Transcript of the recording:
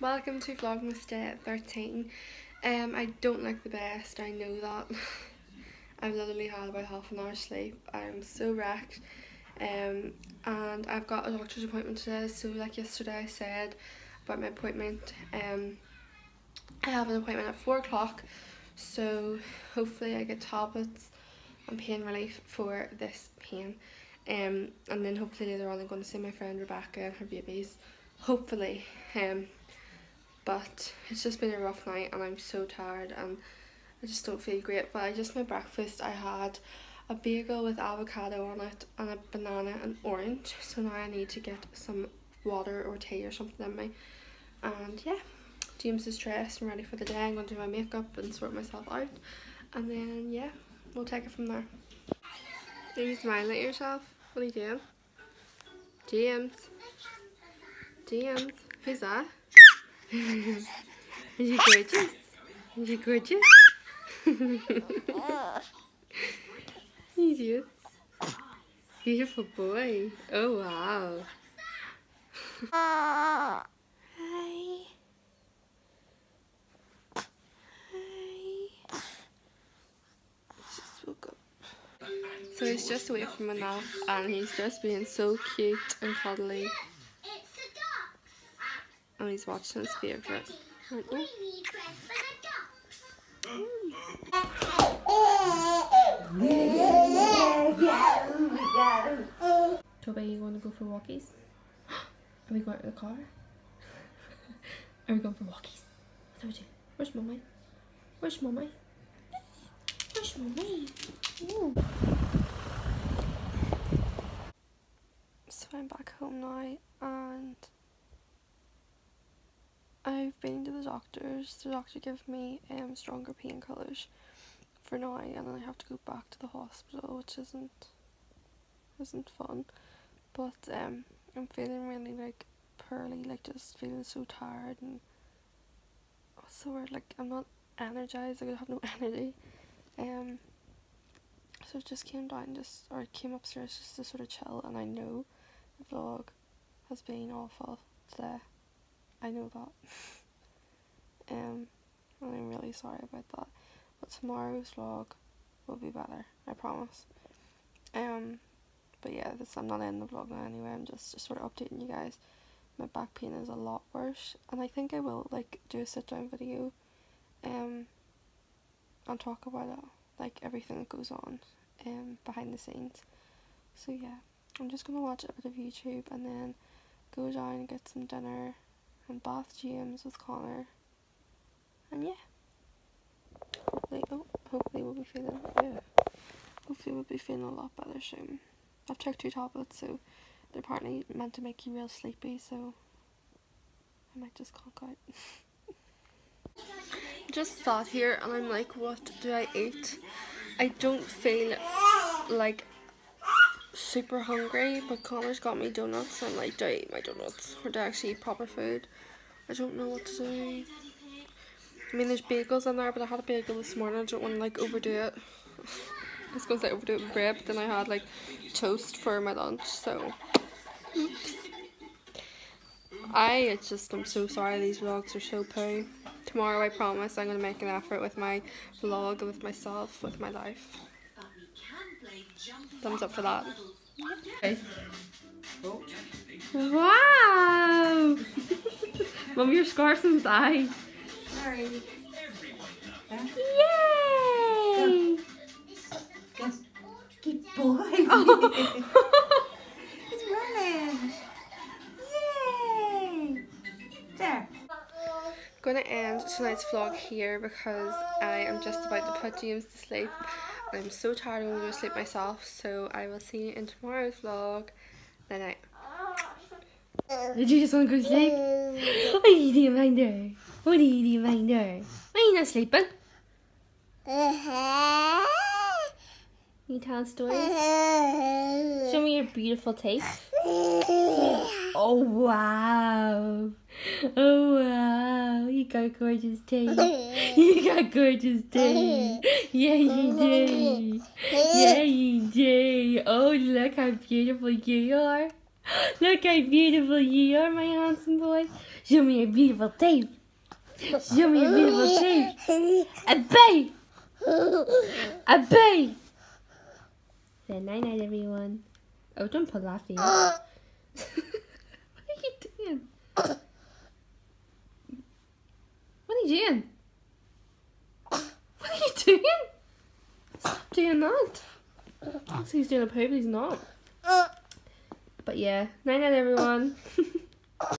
Welcome to Vlogmas Day 13. Um, I don't look the best, I know that. I've literally had about half an hour sleep. I'm so wrecked. Um, and I've got a doctor's appointment today, so like yesterday I said about my appointment, um, I have an appointment at 4 o'clock, so hopefully I get tablets and pain relief for this pain. Um, and then hopefully later on I'm going to see my friend Rebecca and her babies, hopefully. Um, but it's just been a rough night and I'm so tired and I just don't feel great. But I just my breakfast I had a bagel with avocado on it and a banana and orange. So now I need to get some water or tea or something in me and yeah James is dressed and ready for the day. I'm going to do my makeup and sort myself out. And then yeah we'll take it from there. Are you smiling at yourself? What are you doing? James? James? Who's that? Is he gorgeous? Is he gorgeous? He's. Beautiful boy. Oh wow. Hi. Hi. Just woke up. So he's just away from a nap and he's just being so cute and cuddly. He's watching his favourite, aren't you? Toby, you want to go for walkies? Are we going to the car? Are we going for walkies? I told you. Where's mommy? Where's mommy? Where's mommy? Ooh. So I'm back home now and I've been to the doctors. The doctor gave me um, stronger painkillers for now, and then I have to go back to the hospital, which isn't isn't fun. But um, I'm feeling really like pearly, like just feeling so tired and what's the word? Like I'm not energized. Like I have no energy. Um. So I just came down, just or came upstairs just to sort of chill, and I know the vlog has been awful today. I know that. um, and I'm really sorry about that. But tomorrow's vlog will be better, I promise. Um, but yeah, this I'm not in the vlog now anyway. I'm just, just sort of updating you guys. My back pain is a lot worse, and I think I will like do a sit down video, um, and talk about it, like everything that goes on, um, behind the scenes. So yeah, I'm just gonna watch a bit of YouTube and then go down and get some dinner and Bath James with Connor. And yeah. Hopefully oh hopefully we'll be feeling yeah. Hopefully we'll be feeling a lot better soon. I've took two tablets so they're partly meant to make you real sleepy so I might just conk out. just sat here and I'm like what do I eat? I don't feel like super hungry, but Connor's got me donuts. I'm like, do I eat my donuts? Or do I actually eat proper food? I don't know what to do. I mean, there's bagels in there, but I had a bagel this morning. I don't want to, like, overdo it. I was going to say overdo it with bread, but then I had, like, toast for my lunch, so... I, it's just, I'm so sorry these vlogs are so poo. Tomorrow, I promise, I'm going to make an effort with my vlog, with myself, with my life. Thumbs up for that. Okay. Oh. Wow! Mum, your scarson's eyes. Sorry. Yay! Good boy. end tonight's vlog here because I am just about to put James to sleep. I'm so tired I'm going to go sleep myself so I will see you in tomorrow's vlog. Night night. Did you just want to go to sleep? What are you doing right there? What are you doing right there? Why are you not sleeping? Uh-huh. You tell stories? Show me your beautiful teeth. Oh wow. Oh wow. You got gorgeous teeth. You got gorgeous teeth. Yeah you do. Yeah you do. Oh look how beautiful you are. Look how beautiful you are, my handsome boy. Show me your beautiful teeth. Show me your beautiful teeth. A bay. A bay. Say night night, everyone. Oh, don't that face. what are you doing? What are you doing? What are you doing? Stop doing that. So he's doing a poo, but he's not. But yeah, night night everyone.